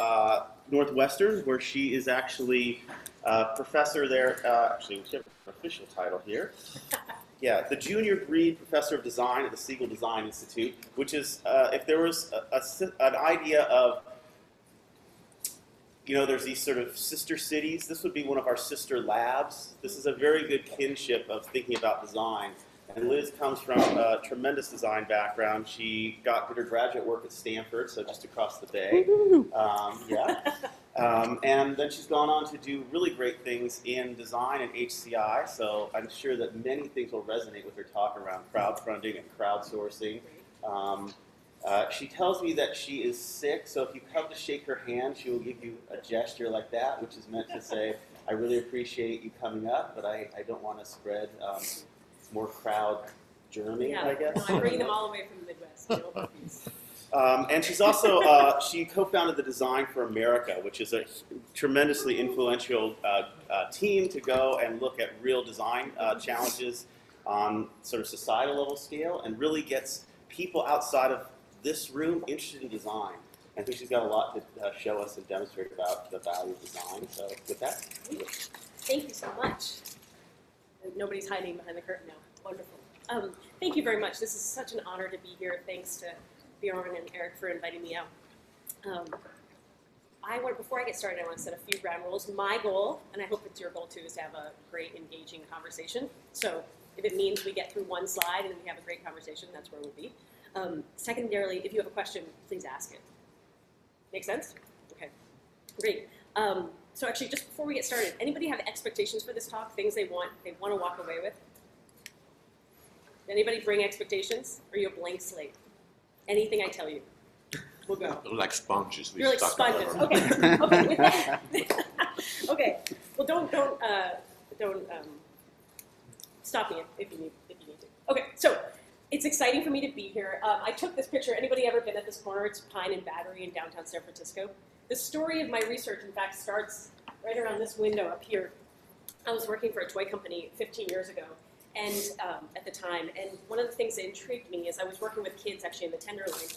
uh, Northwestern, where she is actually a professor there. Uh, actually, we have an official title here. Yeah, the Junior Breed Professor of Design at the Segal Design Institute, which is, uh, if there was a, a, an idea of, you know, there's these sort of sister cities, this would be one of our sister labs. This is a very good kinship of thinking about design. And Liz comes from a tremendous design background. She got did her graduate work at Stanford, so just across the bay. Um, yeah. Um, and then she's gone on to do really great things in design and HCI. So I'm sure that many things will resonate with her talk around crowdfunding and crowdsourcing. Um, uh, she tells me that she is sick, so if you come to shake her hand, she will give you a gesture like that, which is meant to say, I really appreciate you coming up, but I, I don't want to spread um, more crowd germing, Yeah, I guess. no, I'm bringing them all the way from the Midwest. Um, and she's also uh, she co-founded the Design for America, which is a tremendously influential uh, uh, team to go and look at real design uh, challenges on sort of societal level scale, and really gets people outside of this room interested in design. I think she's got a lot to uh, show us and demonstrate about the value of design. So with that, Thank you so much. Nobody's hiding behind the curtain now. Wonderful. Um, thank you very much. This is such an honor to be here. Thanks to Bjorn and Eric for inviting me out. Um, I want before I get started, I want to set a few ground rules. My goal, and I hope it's your goal too, is to have a great, engaging conversation. So if it means we get through one slide and we have a great conversation, that's where we'll be. Um, secondarily, if you have a question, please ask it. Make sense? Okay, great. Um, so actually, just before we get started, anybody have expectations for this talk? Things they want they want to walk away with? Anybody bring expectations? Or are you a blank slate? Anything I tell you, we'll go. Like sponges. we You're like sponges. Okay. Okay. With that, okay. Well, don't don't uh, don't um, stop me if you need if you need to. Okay. So it's exciting for me to be here. Um, I took this picture. Anybody ever been at this corner? It's Pine and Battery in downtown San Francisco. The story of my research, in fact, starts right around this window up here. I was working for a toy company 15 years ago, and um, at the time, and one of the things that intrigued me is I was working with kids actually in the Tenderloin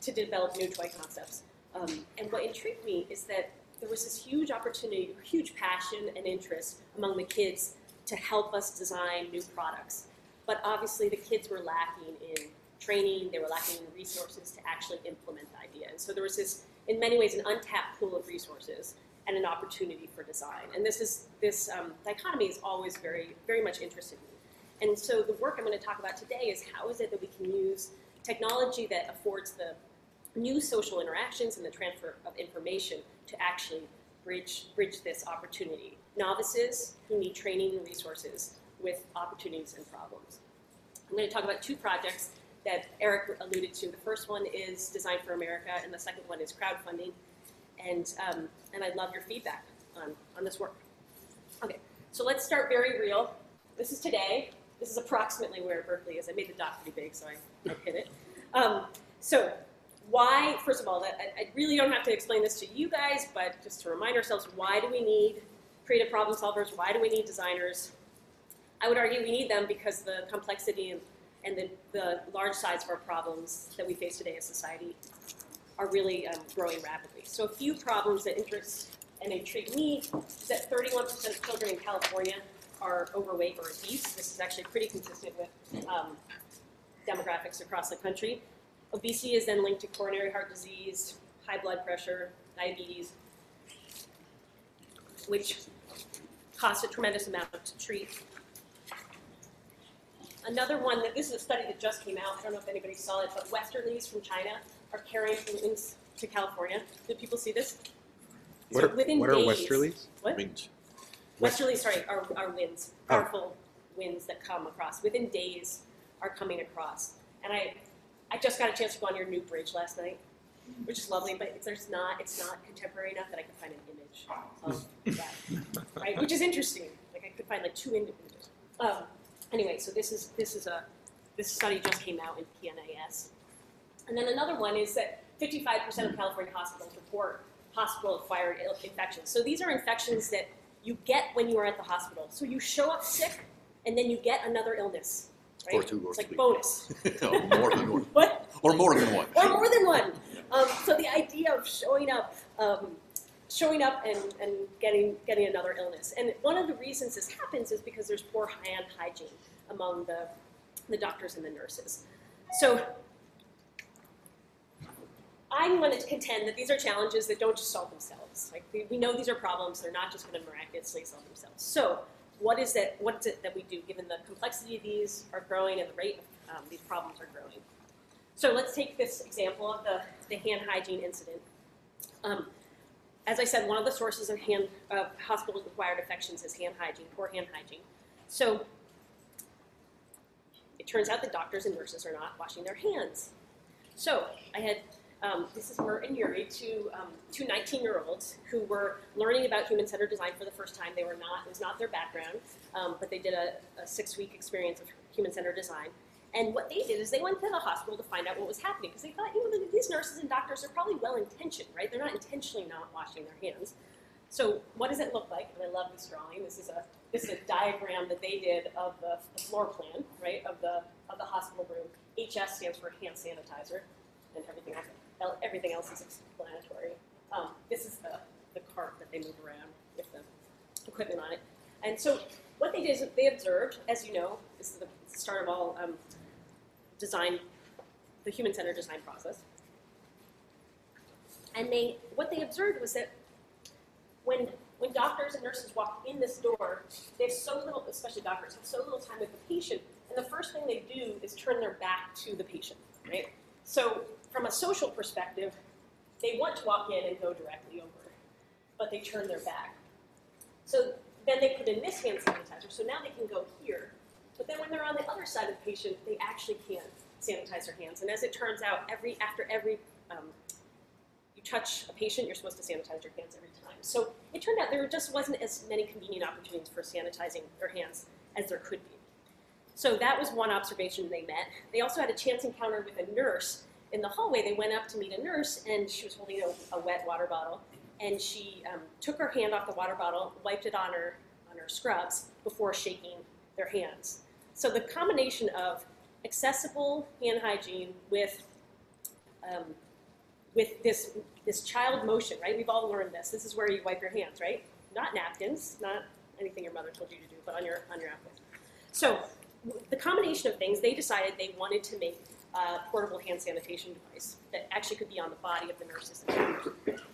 to develop new toy concepts. Um, and what intrigued me is that there was this huge opportunity, huge passion and interest among the kids to help us design new products. But obviously, the kids were lacking in training, they were lacking in resources to actually implement the idea. And so there was this, in many ways, an untapped pool of resources and an opportunity for design. And this is this um, dichotomy is always very, very much interested me. And so the work I'm going to talk about today is how is it that we can use technology that affords the new social interactions and the transfer of information to actually bridge, bridge this opportunity. Novices who need training and resources with opportunities and problems. I'm going to talk about two projects that Eric alluded to. The first one is Design for America, and the second one is crowdfunding. And, um, and I'd love your feedback on, on this work. Okay, so let's start very real. This is today. This is approximately where Berkeley is. I made the dot pretty big, so I, I hit it. Um, so why, first of all, that, I, I really don't have to explain this to you guys, but just to remind ourselves, why do we need creative problem solvers? Why do we need designers? I would argue we need them because the complexity and, and the, the large size of our problems that we face today as society are really um, growing rapidly. So a few problems that interest and intrigue me is that 31% of children in California are overweight or obese. This is actually pretty consistent with um, demographics across the country. Obesity is then linked to coronary heart disease, high blood pressure, diabetes, which cost a tremendous amount to treat. Another one that this is a study that just came out. I don't know if anybody saw it, but Westerlies from China are carrying pollutants to California. Did people see this? What So are, within what are days- Westerlies? What? Mint. Westerlies, sorry, our, are winds, Oh. powerful winds that come across. Within days are coming across. And I, I just got a chance to go on your new bridge last night, which is lovely, but it's, there's not, it's not contemporary enough that I could find an image of that, right? Which is interesting. Like I could find like two images. Um, anyway, so this is this is a this study just came out in PNAS. And then another one is that 55% of California hospitals report hospital-acquired infections. So these are infections that you get when you are at the hospital. So you show up sick, and then you get another illness. Right? Or two or it's like three. bonus. or more than one. What? Or more than one. Or more than one. Um, so the idea of showing up, um, showing up and, and getting getting another illness, and one of the reasons this happens is because there's poor hand hygiene among the the doctors and the nurses. So I'm to contend that these are challenges that don't just solve themselves. Like we, we know these are problems; they're not just going to miraculously solve themselves. So what is it? What is it that we do, given the complexity of these are growing and the rate of um, these problems are growing? So let's take this example of the, the hand hygiene incident. Um, as I said, one of the sources of hand of hospital-acquired infections is hand hygiene, poor hand hygiene. So it turns out that doctors and nurses are not washing their hands. So I had um, this is Mert and Yuri, two um, two 19-year-olds who were learning about human-centered design for the first time. They were not it was not their background, um, but they did a, a six-week experience of human-centered design. And what they did is they went to the hospital to find out what was happening because they thought, you know, these nurses and doctors are probably well-intentioned, right? They're not intentionally not washing their hands. So what does it look like? And I love this drawing. This is a this is a diagram that they did of the, the floor plan, right, of the of the hospital room. HS stands for hand sanitizer, and everything else everything else is explanatory. Um, this is the, the cart that they move around with the equipment on it. And so what they did is they observed, as you know, this is the start of all um, design, the human-centered design process. And they, what they observed was that when when doctors and nurses walk in this door, they have so little, especially doctors, have so little time with the patient, and the first thing they do is turn their back to the patient, right? So from a social perspective, they want to walk in and go directly over, but they turn their back. So then they put in this hand sanitizer, so now they can go here. But then when they're on the other side of the patient, they actually can't sanitize their hands. And as it turns out, every after every um, you touch a patient, you're supposed to sanitize your hands every time. So it turned out there just wasn't as many convenient opportunities for sanitizing their hands as there could be. So that was one observation they met. They also had a chance encounter with a nurse in the hallway, they went up to meet a nurse, and she was holding a, a wet water bottle. And she um, took her hand off the water bottle, wiped it on her on her scrubs before shaking their hands. So the combination of accessible hand hygiene with um, with this this child motion, right? We've all learned this. This is where you wipe your hands, right? Not napkins, not anything your mother told you to do, but on your on your napkin. So the combination of things, they decided they wanted to make uh, portable hand sanitation device that actually could be on the body of the nurses.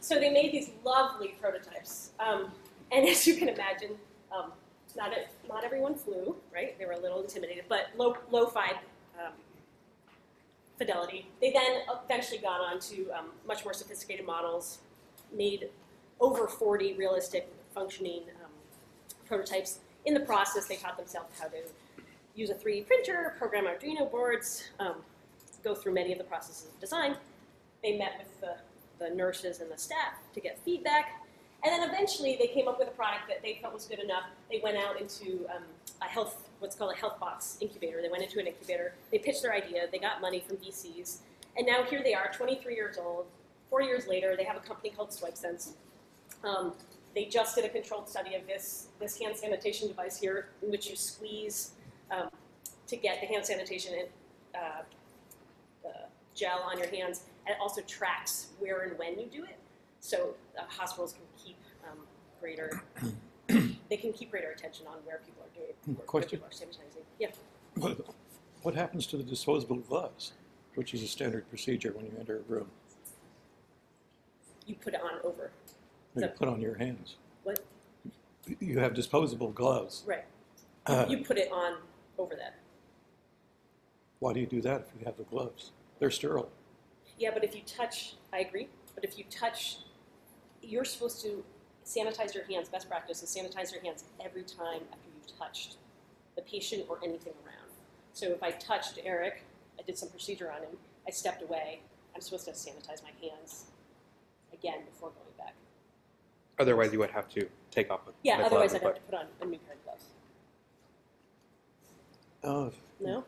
So they made these lovely prototypes. Um, and as you can imagine, um, not, a, not everyone flew, right? They were a little intimidated, but low, low five um, fidelity. They then eventually got on to um, much more sophisticated models, made over 40 realistic functioning um, prototypes. In the process, they taught themselves how to use a 3D printer, program Arduino boards, um, go through many of the processes of design. They met with the, the nurses and the staff to get feedback. And then eventually they came up with a product that they felt was good enough. They went out into um, a health, what's called a health box incubator. They went into an incubator. They pitched their idea. They got money from VCs. And now here they are, 23 years old. Four years later, they have a company called SwipeSense. Um, they just did a controlled study of this, this hand sanitation device here, in which you squeeze um, to get the hand sanitation in, uh, gel on your hands, and it also tracks where and when you do it. So uh, hospitals can keep um, greater, they can keep greater attention on where people are doing, where, where Question? people are sanitizing. Yeah. What, what happens to the disposable gloves, which is a standard procedure when you enter a room? You put it on over. You So- put on your hands. What? You have disposable gloves. Right. Uh, You put it on over that. why do you do that if you have the gloves? They're sterile. Yeah, but if you touch, I agree. But if you touch, you're supposed to sanitize your hands. Best practice is sanitize your hands every time after you've touched the patient or anything around. So if I touched Eric, I did some procedure on him, I stepped away, I'm supposed to sanitize my hands again before going back. Otherwise, you would have to take off. Yeah, otherwise I'd have to put on a new pair of gloves. Uh, No?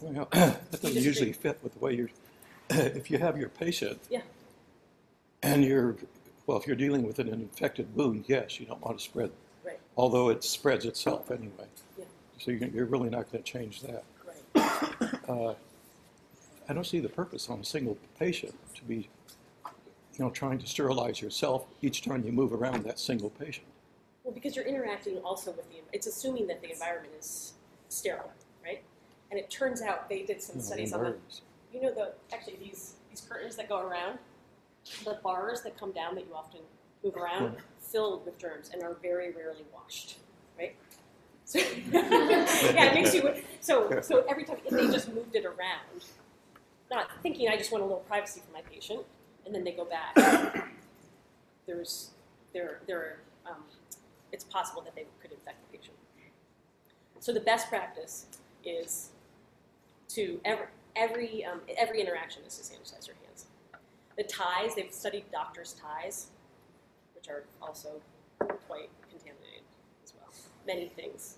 Well, that doesn't usually fit with the way you're. if you have your patient Yeah. and you're, well, if you're dealing with an infected wound, yes, you don't want to spread. Right. Although it spreads itself anyway. Yeah. So you're, you're really not going to change that. Right. Uh, I don't see the purpose on a single patient to be, you know, trying to sterilize yourself each time you move around that single patient. Well, because you're interacting also with the, it's assuming that the environment is sterile? And it turns out they did some studies on the, you know, the, actually these, these curtains that go around, the bars that come down that you often move around, filled with germs and are very rarely washed, right? So, yeah, it makes you, so, so every time, if they just moved it around, not thinking I just want a little privacy for my patient, and then they go back, there's, there, there, um, it's possible that they could infect the patient. So the best practice is to every, every, um, every interaction is to sanitize your hands. The ties, they've studied doctors' ties, which are also quite contaminated as well. Many things,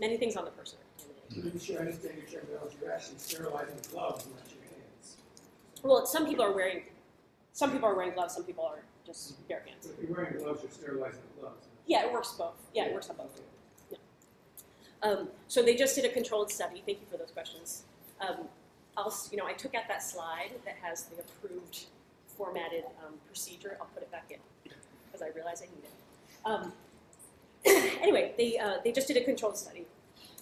many things on the person are contaminated. To make sure I understand your terminology, you're actually sterilizing gloves, not your hands. Well, some people are wearing, some people are wearing gloves, some people are just bare hands. So if you're wearing gloves, you're sterilizing the gloves. Yeah, it works both. Yeah, it works on both. Um, so they just did a controlled study. Thank you for those questions. Um, you know, I took out that slide that has the approved formatted um, procedure. I'll put it back in because I realize I need it. Um, anyway, they uh, they just did a controlled study,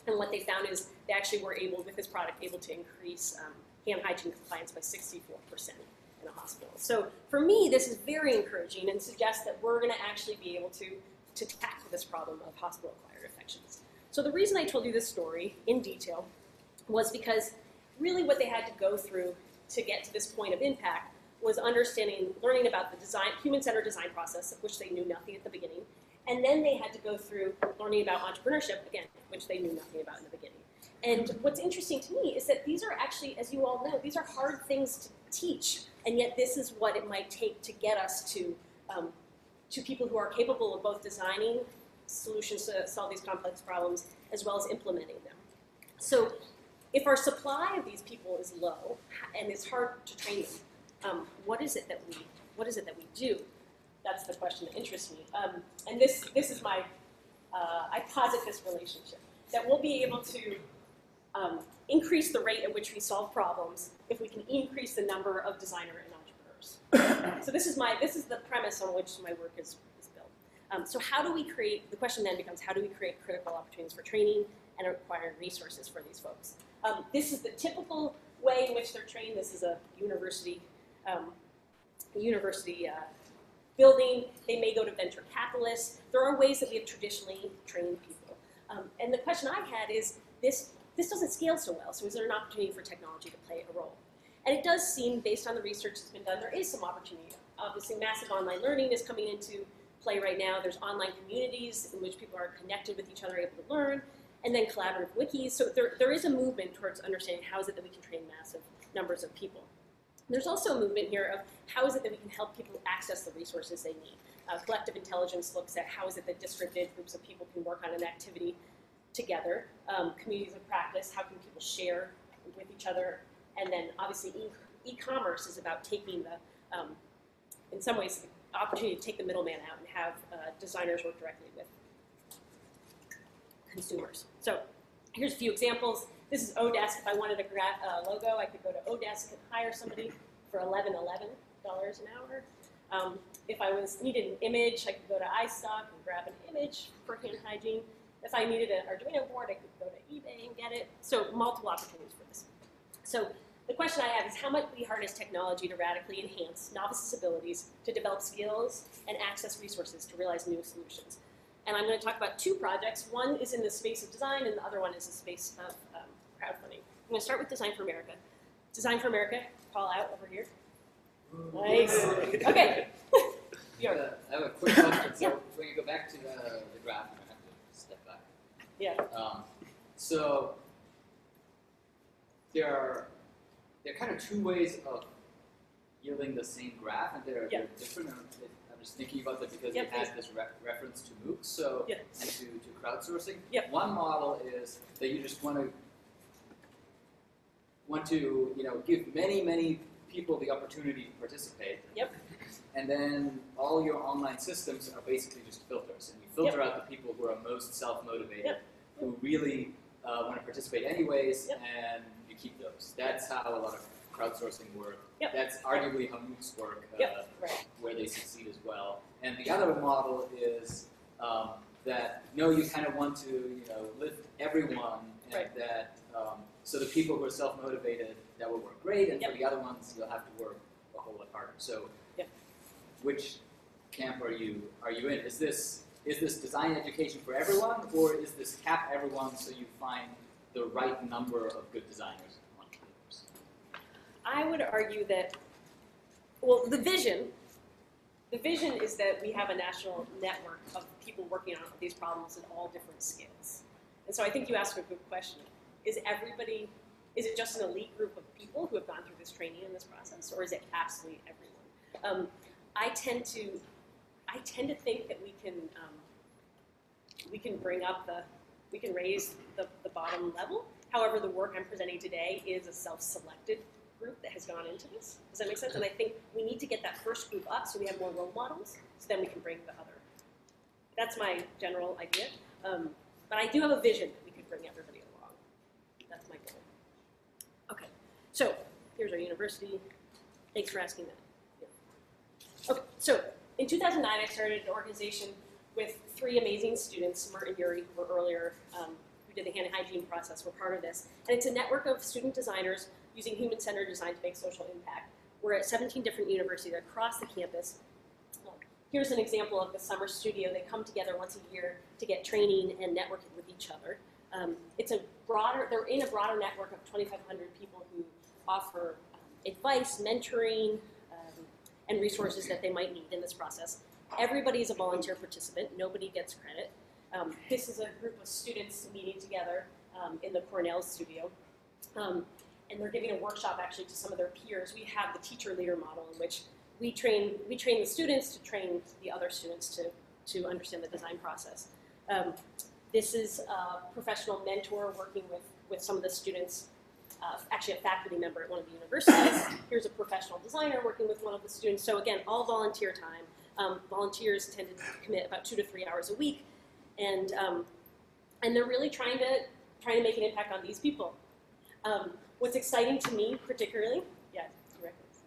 and what they found is they actually were able, with this product, able to increase um, hand hygiene compliance by 64 percent in a hospital. So for me, this is very encouraging and suggests that we're going to actually be able to to tackle this problem of hospital-acquired infections. So the reason I told you this story in detail was because really what they had to go through to get to this point of impact was understanding, learning about the design, human-centered design process, of which they knew nothing at the beginning, and then they had to go through learning about entrepreneurship, again, which they knew nothing about in the beginning. And what's interesting to me is that these are actually, as you all know, these are hard things to teach, and yet this is what it might take to get us to um, to people who are capable of both designing solutions to solve these complex problems as well as implementing them. So if our supply of these people is low and it's hard to train them, um, what is it that we what is it that we do? That's the question that interests me. Um, and this this is my uh, I posit this relationship that we'll be able to um, increase the rate at which we solve problems if we can increase the number of designer and entrepreneurs. so this is my this is the premise on which my work is, is built. Um, so how do we create? The question then becomes how do we create critical opportunities for training and acquiring resources for these folks? Um, this is the typical way in which they're trained. This is a university um, university uh, building. They may go to venture capitalists. There are ways that we have traditionally trained people. Um, and the question I had is this this doesn't scale so well. So is there an opportunity for technology to play a role? And it does seem, based on the research that's been done, there is some opportunity. Obviously, massive online learning is coming into play right now. There's online communities in which people are connected with each other, able to learn, and then collaborative wikis. So there, there is a movement towards understanding how is it that we can train massive numbers of people. There's also a movement here of how is it that we can help people access the resources they need. Uh, collective intelligence looks at how is it that distributed groups of people can work on an activity together. Um, communities of practice, how can people share with each other and then obviously e- e-commerce is about taking the, um, in some ways, the opportunity to take the middleman out and have uh, designers work directly with consumers. So here's a few examples. This is Odesk. If I wanted a uh, logo, I could go to Odesk and hire somebody for $11.11 an hour. Um, if I was needed an image, I could go to iStock and grab an image for hand hygiene. If I needed an Arduino board, I could go to eBay and get it. So multiple opportunities for this. So the question I have is how might we harness technology to radically enhance novices' abilities to develop skills and access resources to realize new solutions? And I'm going to talk about two projects. One is in the space of design, and the other one is the space of um, crowdfunding. I'm going to start with Design for America. Design for America, call out over here. Nice. Okay. I have a- I have a quick question. So Yeah. when you go back to the, the graph, I'm gonna have to step back. Yeah. Um, so there are there are kind of two ways of yielding the same graph, and they're, Yeah. they're different. I'm, I'm just thinking about that because Yeah, it has this re- reference to MOOCs, so Yeah. and to, to crowdsourcing. Yeah. One model is that you just want to want to you know give many many people the opportunity to participate. Yep. And then all your online systems are basically just filters, and you filter out the people who are most self-motivated, Yep. who really uh, want to participate anyways, Yep. and you keep those. That's how a lot of crowdsourcing work. Yep. That's arguably how MOOCs work, uh, Yep, right. where they succeed as well. And the other model is um, that no, you kind of want to you know lift everyone, and Right. that um, so the people who are self motivated that will work great, and Yep. for the other ones you'll have to work a whole lot harder. So, which camp are you are you in? Is this is this design education for everyone, or is this cap everyone so you find the right number of good designers? I would argue that, well, the vision, the vision is that we have a national network of people working on these problems at all different scales. And so I think you asked a good question. Is everybody, is it just an elite group of people who have gone through this training in this process, or is it absolutely everyone? Um, I tend to, I tend to think that we can, um, we can bring up the, we can raise the, the bottom level. However, the work I'm presenting today is a self-selected group that has gone into this. Does that make sense? And I think we need to get that first group up so we have more role models, so then we can bring the other. That's my general idea. Um, but I do have a vision that we could bring everybody along. That's my goal. Okay, so here's our university. Thanks for asking that. Yeah. Okay, so in 2009, I started an organization with three amazing students, Mert and Yuri, who were earlier, um, who did the hand hygiene process, were part of this. And it's a network of student designers using human-centered design to make social impact. We're at 17 different universities across the campus. Here's an example of the summer studio. They come together once a year to get training and networking with each other. Um, it's a broader, they're in a broader network of 2,500 people who offer um, advice, mentoring, um, and resources that they might need in this process. Everybody is a volunteer participant. Nobody gets credit. Um, this is a group of students meeting together um, in the Cornell studio. Um, and they're giving a workshop actually to some of their peers. We have the teacher leader model in which we train we train the students to train the other students to to understand the design process. Um, this is a professional mentor working with with some of the students. Uh, actually, a faculty member at one of the universities. Here's a professional designer working with one of the students. So again, all volunteer time. Um, volunteers tend to commit about two to three hours a week, and um, and they're really trying to trying to make an impact on these people. Um, what's exciting to me, particularly, yeah,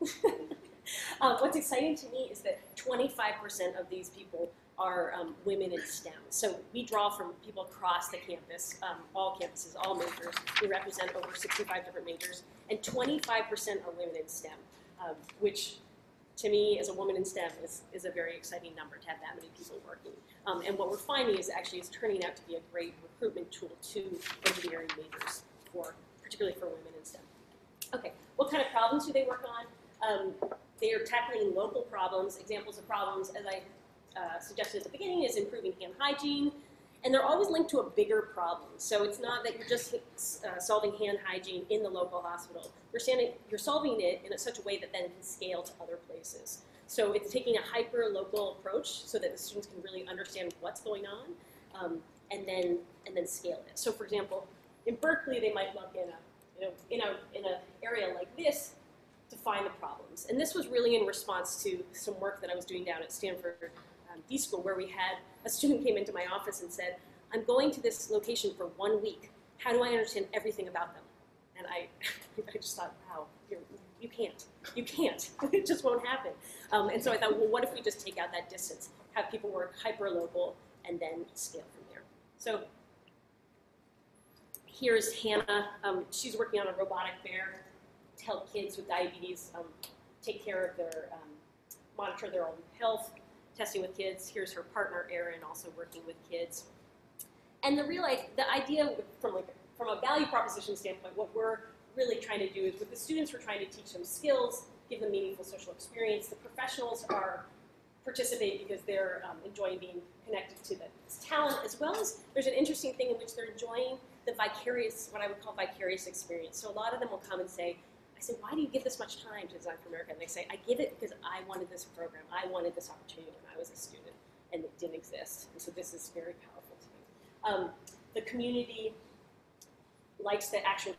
um, what's exciting to me is that 25% of these people are um, women in STEM. So we draw from people across the campus, um, all campuses, all majors. We represent over 65 different majors, and 25% are women in STEM, um, which to me, as a woman in STEM, is, is a very exciting number to have that many people working. Um, and what we're finding is actually is turning out to be a great recruitment tool to engineering majors, for particularly for women in STEM. Okay, what kind of problems do they work on? Um, they are tackling local problems. Examples of problems, as I uh, suggested at the beginning, is improving hand hygiene, and they're always linked to a bigger problem. So it's not that you're just uh, solving hand hygiene in the local hospital. You're, standing, you're solving it in such a way that then can scale to other places. So it's taking a hyper local approach so that the students can really understand what's going on, um, and then and then scale it. So for example, in Berkeley, they might look in a you know in a in an area like this to find the problems. And this was really in response to some work that I was doing down at Stanford um, D School, where we had a student came into my office and said, "I'm going to this location for one week. How do I understand everything about them?" And I, I just thought, "Wow, you're, you can't. You can't. it just won't happen." Um, and so I thought, well, what if we just take out that distance, have people work hyper local, and then scale from there? So here's Hannah. Um, she's working on a robotic bear to help kids with diabetes um, take care of their, um, monitor their own health, testing with kids. Here's her partner, Aaron, also working with kids. And the real, the idea from like from a value proposition standpoint, what we're really trying to do is with the students, we're trying to teach them skills, give them meaningful social experience. The professionals are participate because they're um, enjoying being connected to the talent, as well as there's an interesting thing in which they're enjoying the vicarious, what I would call vicarious experience. So a lot of them will come and say, I say, why do you give this much time to Design for America? And they say, I give it because I wanted this program. I wanted this opportunity when I was a student, and it didn't exist. And so this is very powerful to me. Um, the community likes the actual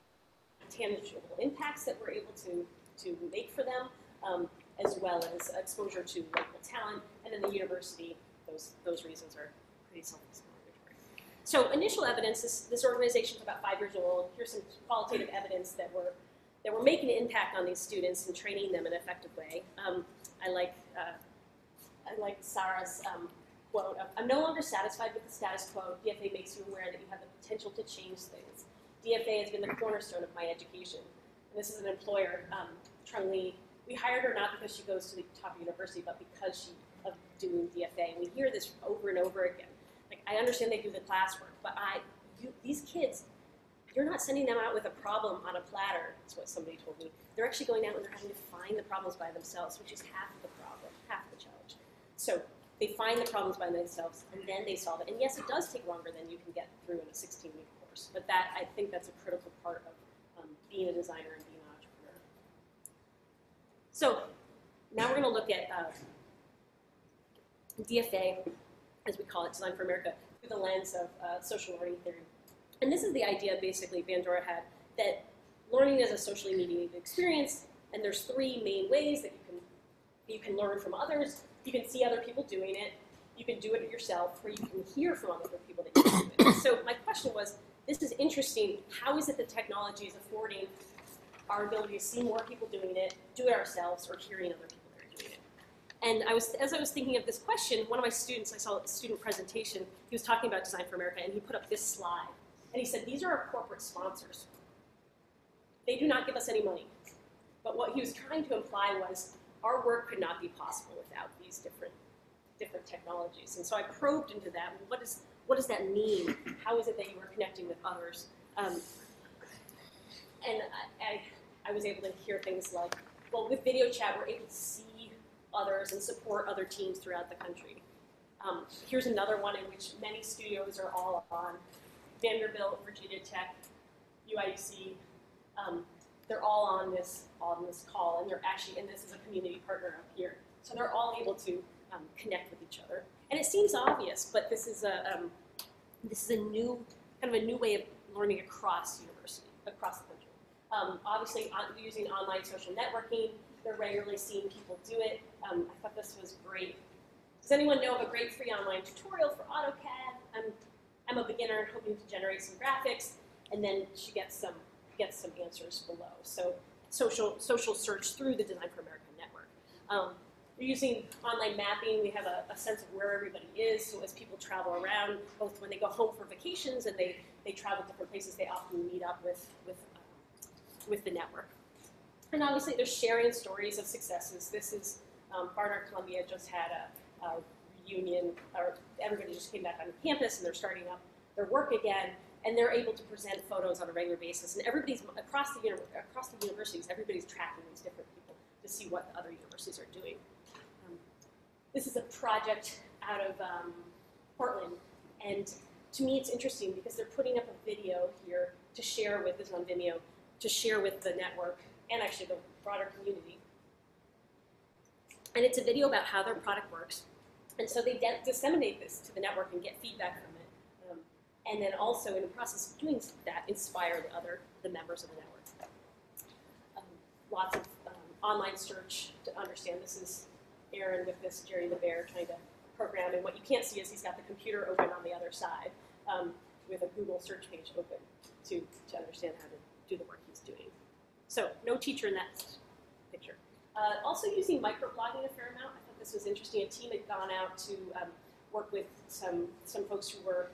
tangible impacts that we're able to, to make for them, um, as well as exposure to local talent. And then the university, those, those reasons are pretty self-explanatory. So initial evidence, this, this organization is about five years old. Here's some qualitative evidence that we're that we're making an impact on these students and training them in an effective way. Um, I like uh, I like Sarah's um, quote I'm no longer satisfied with the status quo. DFA makes you aware that you have the potential to change things. DFA has been the cornerstone of my education. And this is an employer, um, Trung Lee. We hired her not because she goes to the top university, but because she of doing DFA. And we hear this over and over again. I understand they do the classwork, but I, you, these kids, you're not sending them out with a problem on a platter. Is what somebody told me. They're actually going out and they're having to find the problems by themselves, which is half the problem, half the challenge. So they find the problems by themselves and then they solve it. And yes, it does take longer than you can get through in a 16-week course, but that I think that's a critical part of um, being a designer and being an entrepreneur. So now we're going to look at uh, DFA, as we call it, Design for America, through the lens of uh, social learning theory. And this is the idea, basically, Bandura had that learning is a socially mediated experience, and there's three main ways that you can you can learn from others, you can see other people doing it, you can do it yourself, or you can hear from other people that you do it. So my question was, this is interesting. How is it that technology is affording our ability to see more people doing it, do it ourselves, or hearing other people that are doing it? And I was, as I was thinking of this question, one of my students, I saw a student presentation, he was talking about Design for America, and he put up this slide. And he said, these are our corporate sponsors. They do not give us any money. But what he was trying to imply was our work could not be possible without these different different technologies. And so I probed into that. What is what does that mean? How is it that you are connecting with others? Um, and I, I, I was able to hear things like, well, with video chat, we're able to see others and support other teams throughout the country. Um, here's another one in which many studios are all on. Vanderbilt, Virginia Tech, UIC, um, they're all on this on this call, and they're actually, and this is a community partner up here, so they're all able to um, connect with each other. And it seems obvious, but this is a um, this is a new kind of a new way of learning across university, across the country. Um, obviously, on, using online social networking, they're regularly seeing people do it. Um, I thought this was great. Does anyone know of a great free online tutorial for AutoCAD? I'm, I'm a beginner hoping to generate some graphics, and then she gets some gets some answers below. So social social search through the Design for America network. Um, we're using online mapping. We have a, a, sense of where everybody is. So as people travel around, both when they go home for vacations and they, they travel different places, they often meet up with with um, with the network. And obviously, they're sharing stories of successes. This is um, Barnard Columbia just had a, a reunion, or everybody just came back on campus and they're starting up their work again and they're able to present photos on a regular basis. And everybody's across the across the universities, everybody's tracking these different people to see what the other universities are doing. Um, this is a project out of um, Portland, and to me, it's interesting because they're putting up a video here to share with this on Vimeo to share with the network and actually the broader community. And it's a video about how their product works. And so they disseminate this to the network and get feedback from it. and then also in the process of doing that, inspire the other the members of the network. Um, lots of um, online search to understand. This is Aaron with this Jerry the Bear trying to program, and what you can't see is he's got the computer open on the other side um, with a Google search page open to, to understand how to do the work he's doing. So no teacher in that picture. Uh, also using microblogging a fair amount. I thought this was interesting. A team had gone out to um, work with some, some folks who were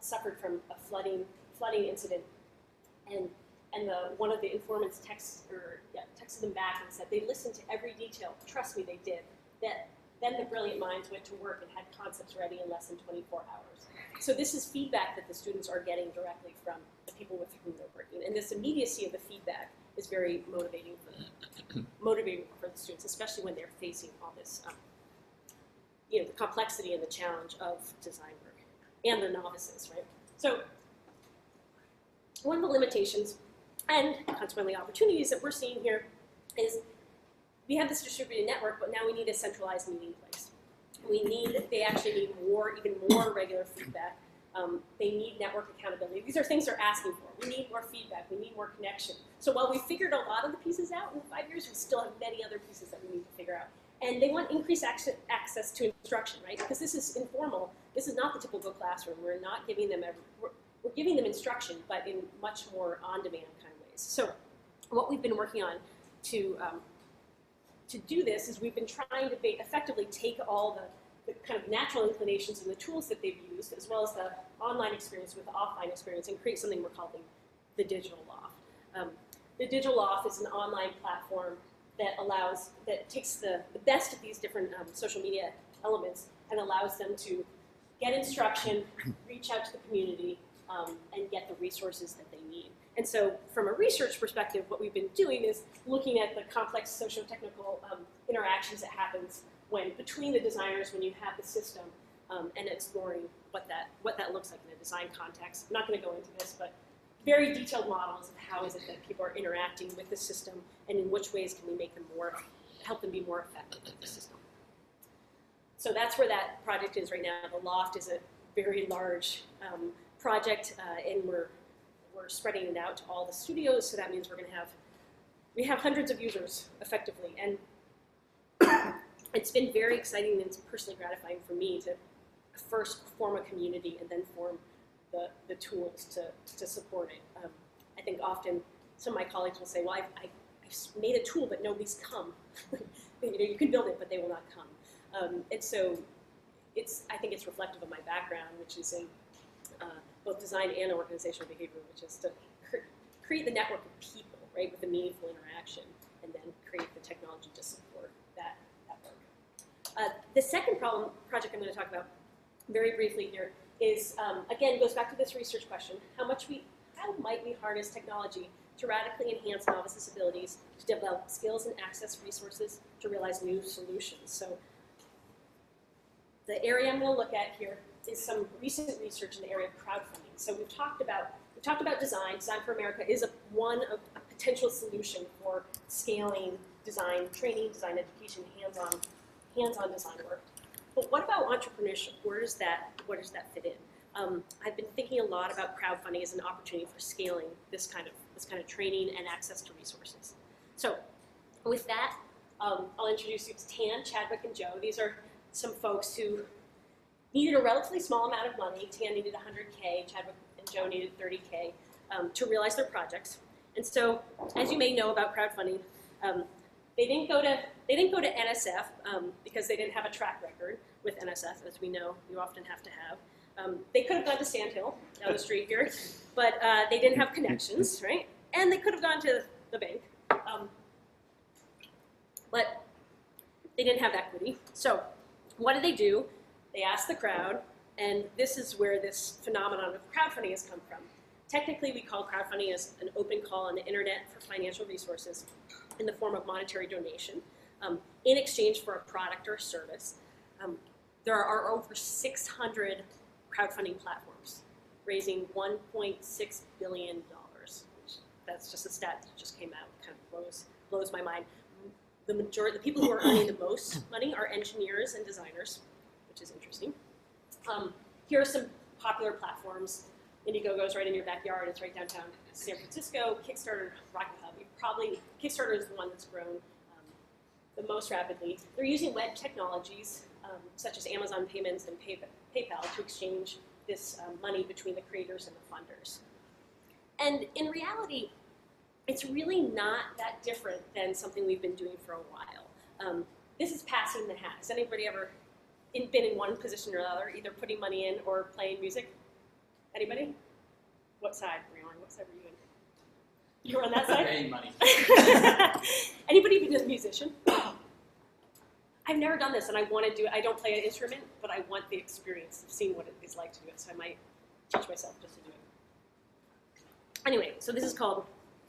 suffered from a flooding flooding incident, and and the one of the informants text or yeah, texted them back and said they listened to every detail. Trust me, they did. That then the brilliant minds went to work and had concepts ready in less than 24 hours. So this is feedback that the students are getting directly from the people with whom they're working, and this immediacy of the feedback is very motivating for motivating for the students, especially when they're facing all this, um, you know, the complexity and the challenge of design work and the novices, right? So one of the limitations and consequently opportunities that we're seeing here is we have this distributed network, but now we need a centralized meeting place. We need, they actually need more, even more regular feedback. Um, they need network accountability. These are things they're asking for. We need more feedback. We need more connection. So while we figured a lot of the pieces out in five years, we still have many other pieces that we need to figure out. And they want increased access to instruction, right? Because this is informal. This is not the typical classroom. We're not giving them every, we're, we're giving them instruction, but in much more on-demand kind of ways. So what we've been working on to um, to do this is we've been trying to effectively take all the, the kind of natural inclinations and the tools that they've used, as well as the online experience with the offline experience, and create something we're calling the Digital Loft. Um, the Digital Loft is an online platform that allows that takes the, the best of these different um, social media elements and allows them to get instruction, reach out to the community, um, and get the resources that they need. And so, from a research perspective, what we've been doing is looking at the complex socio-technical um, interactions that happens when between the designers when you have the system, um, and exploring what that what that looks like in a design context. I'm not going to go into this, but very detailed models of how is it that people are interacting with the system, and in which ways can we make them more help them be more effective with the system. So that's where that project is right now. The loft is a very large um, project, uh, and we're we're spreading it out to all the studios. So that means we're going to have we have hundreds of users effectively, and it's been very exciting and personally gratifying for me to first form a community and then form the, the tools to, to support it. Um, I think often some of my colleagues will say, well, I've, I've made a tool, but nobody's come. you know, you can build it, but they will not come. Um, and so it's, I think it's reflective of my background, which is in uh, both design and organizational behavior, which is to cr- create the network of people, right, with a meaningful interaction, and then create the technology to support that, that work. Uh, the second problem project I'm going to talk about very briefly here is, um, again, goes back to this research question, how much we, how might we harness technology to radically enhance novices' abilities to develop skills and access resources to realize new solutions. So the area I'm going to look at here is some recent research in the area of crowdfunding. So we've talked about we've talked about design. Design for America is a, one of a potential solution for scaling design training, design education, hands-on hands-on design work. But what about entrepreneurship? Where does that where does that fit in? Um, I've been thinking a lot about crowdfunding as an opportunity for scaling this kind of this kind of training and access to resources. So, with that, um, I'll introduce you to Tan, Chadwick, and Joe. These are some folks who needed a relatively small amount of money. Tan needed 100K, Chadwick and Joe needed 30K um, to realize their projects. And so, as you may know about crowdfunding, um, they didn't go to they didn't go to NSF um, because they didn't have a track record with NSF, as we know you often have to have. Um, they could have gone to Sandhill down the street here, but uh, they didn't have connections, right? And they could have gone to the bank, um, but they didn't have equity. So, what did they do? They asked the crowd, and this is where this phenomenon of crowdfunding has come from. Technically, we call crowdfunding as an open call on the internet for financial resources in the form of monetary donation um, in exchange for a product or service. Um, there are over 600 crowdfunding platforms raising 1.6 billion dollars. That's just a stat that just came out. Kind of blows blows my mind. The majority, the people who are earning the most money are engineers and designers, which is interesting. Um, here are some popular platforms. Indiegogo is right in your backyard. It's right downtown San Francisco. Kickstarter, Rocket Hub. You probably Kickstarter is the one that's grown um, the most rapidly. They're using web technologies um, such as Amazon Payments and Pay- PayPal to exchange this um, money between the creators and the funders. And in reality, it's really not that different than something we've been doing for a while. Um, this is passing the hat. Has anybody ever in, been in one position or another, either putting money in or playing music? Anybody? What side were you on? What side were you in? You were on that side? Paying money. Anybody been a musician? I've never done this, and I want to do it. I don't play an instrument, but I want the experience of seeing what it is like to do it. So I might teach myself just to do it. Anyway, so this is called.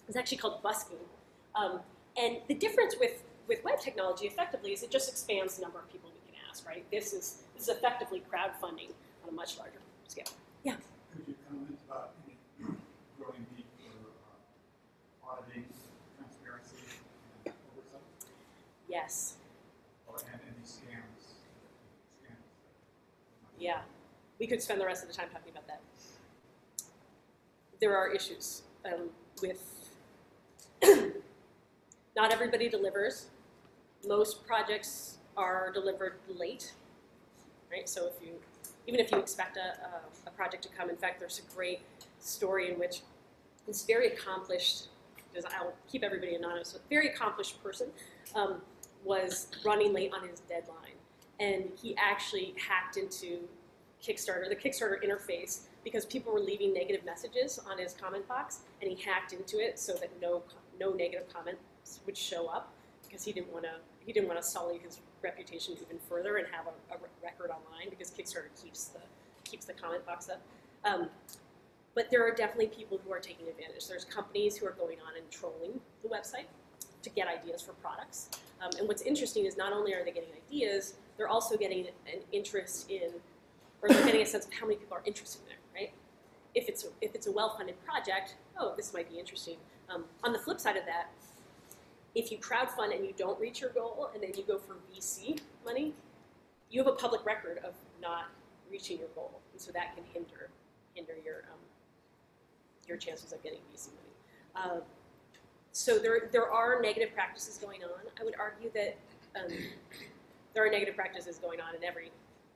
It's actually called busking, um, and the difference with with web technology effectively is it just expands the number of people we can ask. Right? This is this is effectively crowdfunding on a much larger scale. Could you comment about any growing need for uh, auditing, transparency, and oversight, Yes. or and any scams? Scams. Yeah, we could spend the rest of the time talking about that. There are issues um, with not everybody delivers. Most projects are delivered late, right? So if you, even if you expect a, a, a project to come, in fact, there's a great story in which this very accomplished design, I'll keep everybody anonymous, but very accomplished person, um, was running late on his deadline. And he actually hacked into Kickstarter, the Kickstarter interface, because people were leaving negative messages on his comment box, and he hacked into it so that no no negative comments would show up, because he didn't want to he didn't want to sully his reputation even further and have a, a record online, because Kickstarter keeps the keeps the comment box up. Um, but there are definitely people who are taking advantage. There's companies who are going on and trolling the website to get ideas for products. Um, and what's interesting is not only are they getting ideas, they're also getting an interest in, or they're getting a sense of how many people are interested in it, right? If it's a, if it's a well-funded project, oh, this might be interesting. Um, on the flip side of that, if you crowdfund and you don't reach your goal, and then you go for VC money, you have a public record of not reaching your goal, and so that can hinder hinder your um, your chances of getting VC money. Uh, so there, there are negative practices going on. I would argue that um, there are negative practices going on in every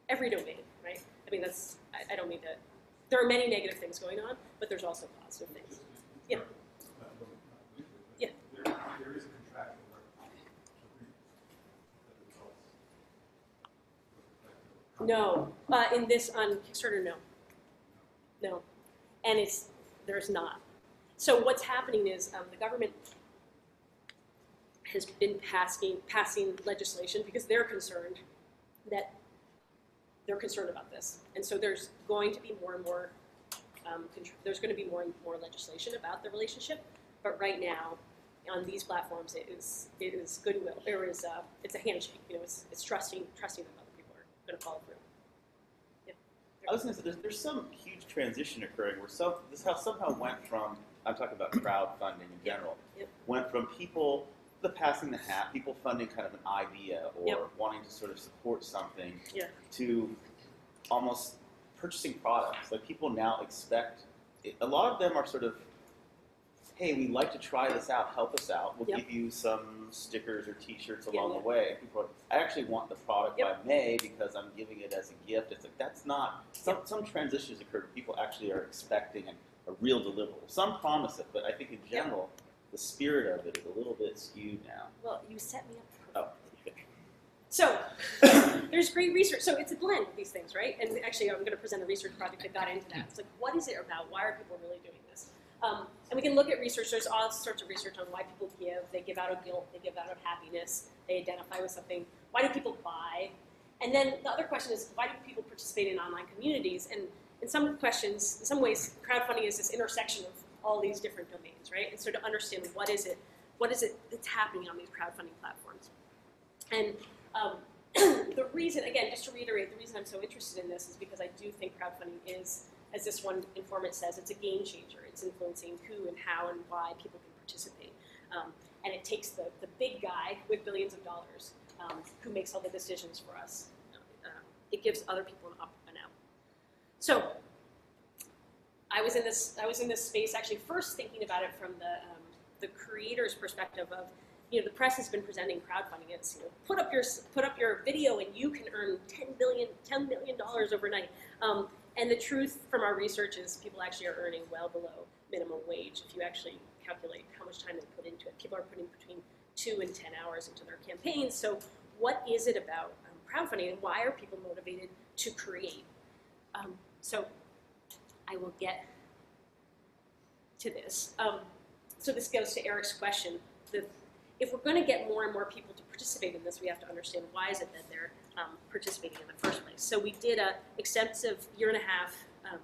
every domain, right? I mean, that's I, I don't mean to. There are many negative things going on, but there's also positive things. Yeah. Yeah. There, is a contractual agreement that results No, uh, in this on Kickstarter, no, no, and it's there's not. So what's happening is um, the government has been passing passing legislation because they're concerned that they're concerned about this, and so there's going to be more and more. Um, there's going to be more and more legislation about the relationship, but right now, on these platforms, it is it is goodwill. There is a, it's a handshake. You know, it's, it's trusting trusting that other people are going to follow through. Yeah. I was going to say, there's, there's some huge transition occurring where some, this house somehow went from, I'm talking about crowdfunding in general, Yep. went from people, the passing the hat, people funding kind of an idea or Yep. wanting to sort of support something, Yeah. to almost purchasing products. Like people now expect, a lot of them are sort of, hey, we'd like to try this out, help us out. We'll Yep. give you some stickers or t-shirts along yeah. the way. People are, I actually want the product by May because I'm giving it as a gift. It's like, that's not, some, some transitions occur. People actually are expecting a, a real deliverable. Some promise it, but I think in general, the spirit of it is a little bit skewed now. Well, you set me up. Oh, So there's great research. So it's a blend of these things, right? And actually, I'm going to present a research project that got into that. It's like, what is it about? Why are people really doing this? Um, and we can look at research. There's all sorts of research on why people give. They give out of guilt. They give out of happiness. They identify with something. Why do people buy? And then the other question is, why do people participate in online communities? And in some questions, in some ways, crowdfunding is this intersection of all these different domains, right? And so to understand what is it, what is it that's happening on these crowdfunding platforms. And um, the reason, again, just to reiterate, the reason I'm so interested in this is because I do think crowdfunding is, as this one informant says, it's a game changer. It's influencing who and how and why people can participate. Um, and it takes the, the big guy with billions of dollars um, who makes all the decisions for us. Uh, it gives other people an up and out. So I was in this I was in this space actually first thinking about it from the um, the creator's perspective of you know the press has been presenting crowdfunding. As you know put up your put up your video and you can earn 10 billion 10 million dollars overnight. Um, and the truth from our research is people actually are earning well below minimum wage. If you actually calculate how much time they put into it people are putting between two and 10 hours into their campaigns so what is it about um, crowdfunding and why are people motivated to create? Um, so I will get to this. Um, so this goes to Eric's question. The, if we're going to get more and more people to participate in this, we have to understand why is it that they're um, participating in the first place. So we did an extensive year and a half um,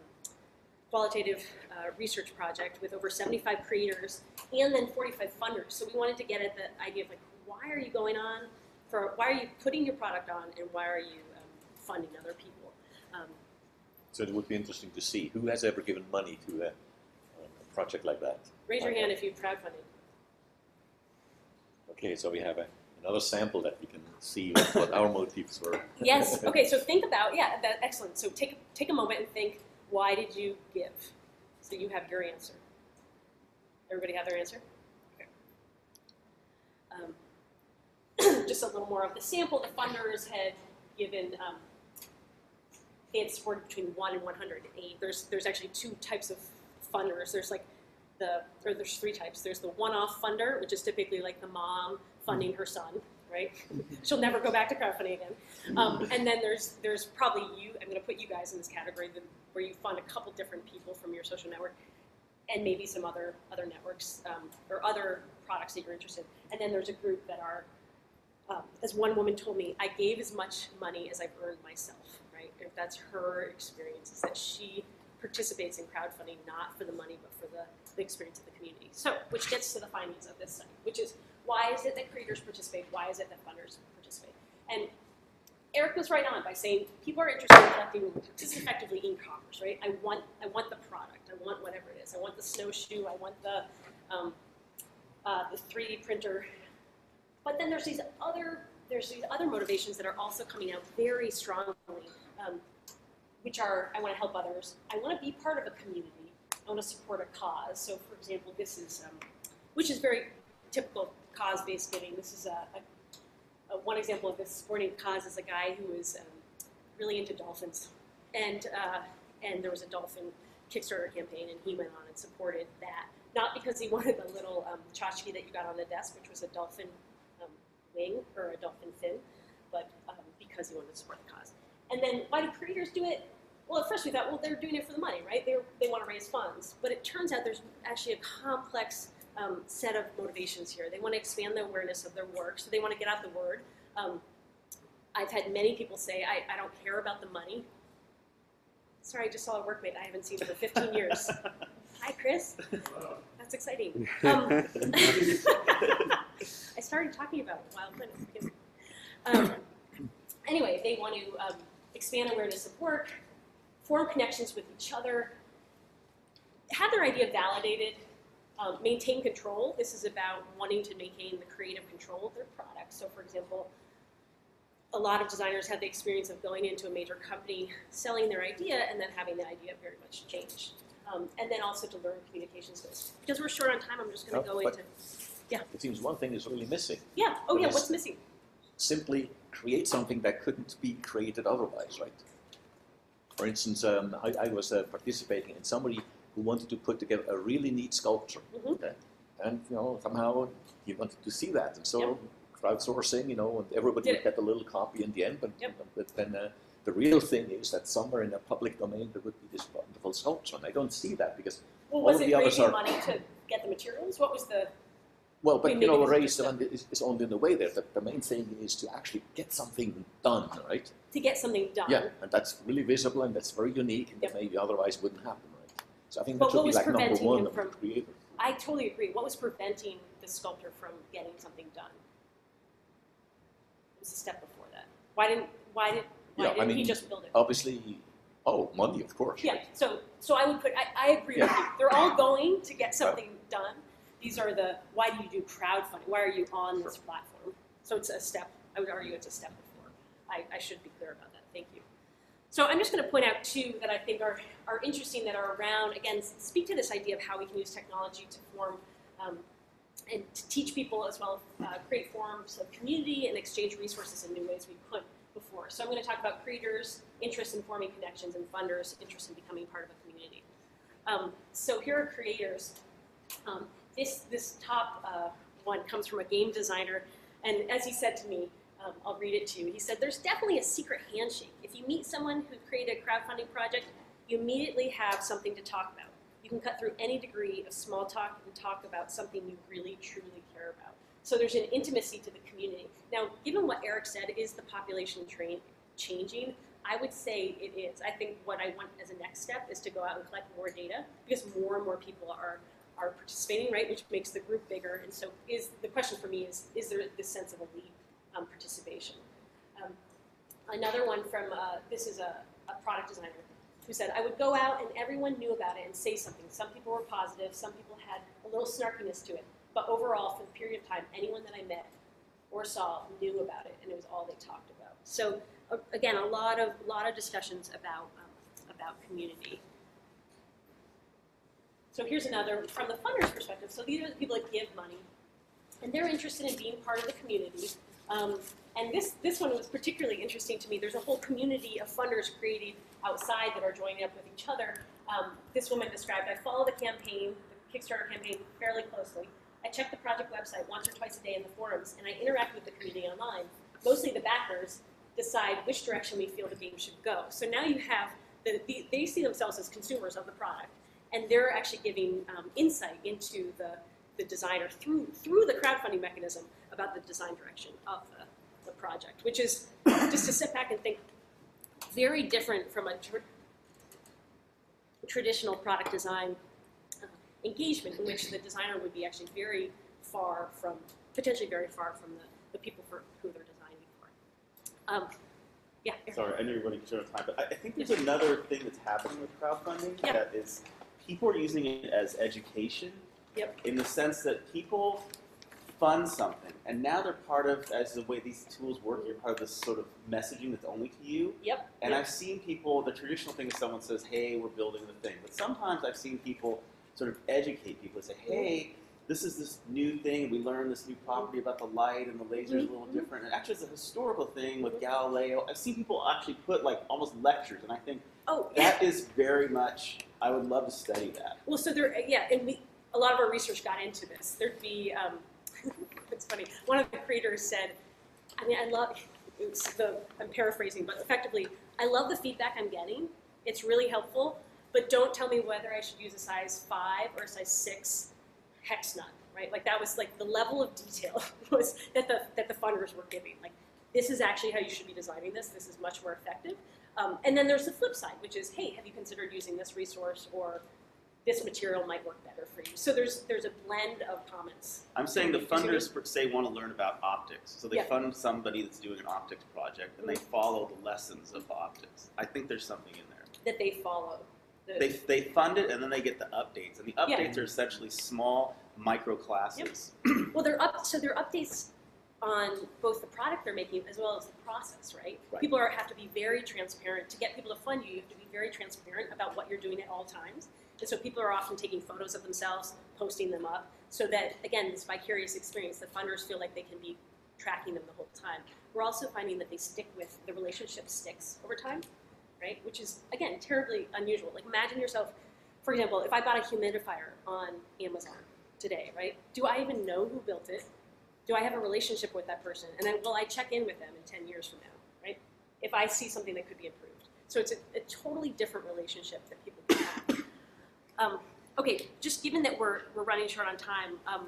qualitative uh, research project with over 75 creators and then 45 funders. So we wanted to get at the idea of like, why are you going on for? Why are you putting your product on, and why are you um, funding other people? Um, So it would be interesting to see who has ever given money to a, a project like that. raise your hand if you've crowdfunded. Okay, so we have a, another sample that we can see what, what our motives were. Yes. Okay. So think about yeah. That excellent. So take take a moment and think. Why did you give? So you have your answer. Everybody have their answer. Okay. Um, just a little more of the sample. The funders had given. Um, had scored between one and one hundred eight. There's there's actually two types of funders. There's like the or there's three types. There's the one-off funder, which is typically like the mom funding her son, right? She'll never go back to crowdfunding again. Um, and then there's there's probably you. I'm going to put you guys in this category the, where you fund a couple different people from your social network, and maybe some other other networks um, or other products that you're interested. in. And then there's a group that are, um, as one woman told me, I gave as much money as I've earned myself. That's her experience, is that she participates in crowdfunding not for the money but for the, the experience of the community. So, which gets to the findings of this study, which is why is it that creators participate? Why is it that funders participate? And Eric was right on by saying people are interested in collecting. This is effectively e-commerce, right? I want, I want the product. I want whatever it is. I want the snowshoe. I want the, um, uh, the 3D printer. But then there's these other, there's these other motivations that are also coming out very strongly, um, which are I want to help others. I want to be part of a community. I want to support a cause. So, for example, this is, um, which is very typical cause-based giving. This is a, a uh, one example of this supporting cause is a guy who is um, really into dolphins, and uh, and there was a dolphin Kickstarter campaign, and he went on and supported that. Not because he wanted the little um, tchotchke that you got on the desk, which was a dolphin um, wing or a dolphin fin, but um, because he wanted to support the cause. And then why do creators do it? Well, at first we thought, well, they're doing it for the money, right? They they want to raise funds, but it turns out there's actually a complex um, set of motivations here. They want to expand the awareness of their work, so they want to get out the word. Um, I've had many people say, I, I don't care about the money. Sorry, I just saw a workmate I haven't seen for 15 years. Hi, Chris. That's exciting. Um, I started talking about while playing. Um, anyway, they want to um, expand awareness of work, form connections with each other, have their idea validated, um, maintain control. This is about wanting to maintain the creative control of their product. So, for example, a lot of designers have the experience of going into a major company, selling their idea, and then having the idea very much change. Um, and then also to learn communication skills. Because we're short on time, I'm just going to Oh, go into. Yeah. It seems one thing is really missing. Yeah. Oh, yeah. What's missing? Simply create something that couldn't be created otherwise, right? For instance, um, I, I was uh, participating in somebody who wanted to put together a really neat sculpture. Mhm. Okay. And, you know, somehow he wanted to see that. And so Yep. crowdsourcing, you know, and everybody would get a little copy in the end. But, Yep. but then uh, the real thing is that somewhere in a public domain there would be this wonderful sculpture. And I don't see that because, Well, All was of it the others raising are- money to get the materials? What was the? Well, but you know, it's raise just the money is, is only in the way there. The, the main thing is to actually get something done, right? To get something done. Yeah, and that's really visible and that's very unique and Yep. maybe otherwise wouldn't happen, right? So I think But that should be like number one of the creator. I totally agree. What was preventing the sculptor from getting something done? It was a step before that. Why didn't Why did Why Yeah, I didn't he mean, just build it? Obviously, oh, money, of course. Yeah. So so I would put. I, I agree with you. They're all going to get something done. These are the. Why do you do crowdfunding? Why are you on this platform? So it's a step. I would argue it's a step before. I, I should be clear about that. Thank you. So I'm just going to point out two that I think are, are interesting that are around, again, speak to this idea of how we can use technology to form um, and to teach people as well, uh, create forms of community and exchange resources in new ways we couldn't before. So I'm going to talk about creators' interest in forming connections and funders' interest in becoming part of a community. Um, so here are creators. Um, this, this top uh, one comes from a game designer, and as he said to me, um, I'll read it to you. He said, There's definitely a secret handshake. If you meet someone who created a crowdfunding project, you immediately have something to talk about. You can cut through any degree of small talk and talk about something you really, truly care about. So there's an intimacy to the community. Now, given what Eric said, is the population train changing? I would say it is. I think what I want as a next step is to go out and collect more data because more and more people are are participating, right? Which makes the group bigger. And so, is the question for me is: Is there this sense of elite um, participation? Um, another one from uh, this is a, a product designer who said, "I would go out and everyone knew about it and say something. Some people were positive, some people had a little snarkiness to it, but overall, for the period of time, anyone that I met or saw knew about it, and it was all they talked about." So again, a lot of lot of discussions about um, about community. So here's another from the funder's perspective. So these are the people that give money, and they're interested in being part of the community. Um, and this this one was particularly interesting to me. There's a whole community of funders created outside that are joining up with each other. Um, this woman described, I follow the campaign, the Kickstarter campaign fairly closely. I check the project website once or twice a day in the forums, and I interact with the community online. Mostly the backers decide which direction we feel the game should go. So now you have the, the they see themselves as consumers of the product, and they're actually giving um, insight into the, the designer through through the crowdfunding mechanism about the design direction of the, the project, which is just to sit back and think very different from a tr- traditional product design uh, engagement in which the designer would be actually very far from, potentially very far from the, the people for who they're designing for. Um, yeah, Sorry, I know you're running short of time, but I, I think there's another thing that's happening with crowdfunding Yeah. that is people are using it as education. Yep. In the sense that people fund something, and now they're part of, as the way these tools work, you're part of this sort of messaging that's only to you. Yep. And yep. I've seen people, the traditional thing is someone says, hey, we're building the thing. But sometimes I've seen people sort of educate people, and say, hey, this is this new thing. We learned this new property about the light and the laser is a little Mhm. different. And actually, it's a historical thing with Galileo. I've seen people actually put like almost lectures, and I think Oh, that is very much. I would love to study that. Well, so there, yeah, and we, a lot of our research got into this. There'd be, um, it's funny. One of the creators said, I mean, I love. It's the I'm paraphrasing, but effectively, I love the feedback I'm getting. It's really helpful, but don't tell me whether I should use a size five or a size six hex nut. Right? Like that was like the level of detail was that the that the funders were giving. Like this is actually how you should be designing this. This is much more effective. Um, and then there's the flip side, which is, hey, have you considered using this resource or this material might work better for you? So there's there's a blend of comments. I'm saying the Do you see funders se want to learn about optics, so they Yeah. fund somebody that's doing an optics project, and they follow the lessons of optics. I think there's something in there. that they follow. The, They, they fund it and then they get the updates, and the Yeah. updates are essentially small micro classes. well, they're up. So they're updates on both the product they're making as well as the process, right? Right. People are, have to be very transparent to get people to fund you. You have to be very transparent about what you're doing at all times. And so people are often taking photos of themselves, posting them up, so that again, this vicarious experience, the funders feel like they can be tracking them the whole time. We're also finding that they stick with the relationship sticks over time, right? Which is again terribly unusual. Like imagine yourself, for example, if I bought a humidifier on Amazon today, right? Do I even know who built it? Do I have a relationship with that person? And then will I check in with them in 10 years from now, right? If I see something that could be improved. So it's a, a totally different relationship that people can have. Um, okay, just given that we're, we're running short on time, um,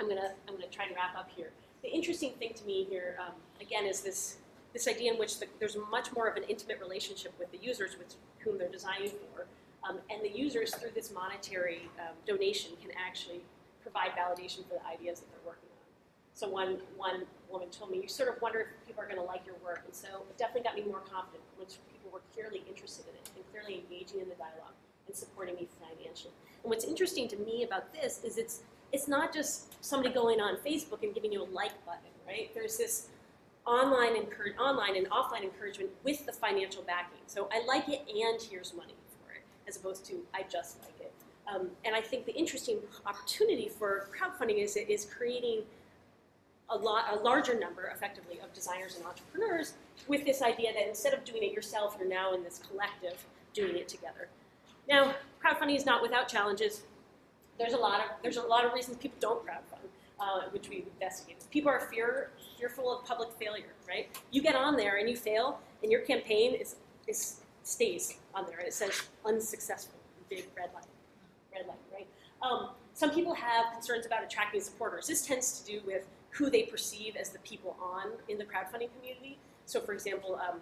I'm gonna I'm gonna try and wrap up here. The interesting thing to me here, um, again, is this this idea in which the, there's much more of an intimate relationship with the users with whom they're designing for, um, and the users through this monetary um, donation can actually provide validation for the ideas that they're working on. So one one woman told me, you sort of wonder if people are going to like your work, and so it definitely got me more confident when people were clearly interested in it and clearly engaging in the dialogue and supporting me financially. And what's interesting to me about this is it's it's not just somebody going on Facebook and giving you a like button, right? There's this online online and offline encouragement with the financial backing. So I like it, and here's money for it, as opposed to I just like it. Um, and I think the interesting opportunity for crowdfunding is is creating a lot, a larger number, effectively, of designers and entrepreneurs with this idea that instead of doing it yourself, you're now in this collective doing it together. Now, crowdfunding is not without challenges. There's a lot of there's a lot of reasons people don't crowdfund, uh, which we investigated. People are fear fearful of public failure, right? You get on there and you fail, and your campaign is is stays on there, it says unsuccessful, big red light, red light, right? Um, some people have concerns about attracting supporters. This tends to do with who they perceive as the people on in the crowdfunding community. So, for example, um,